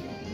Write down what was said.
good.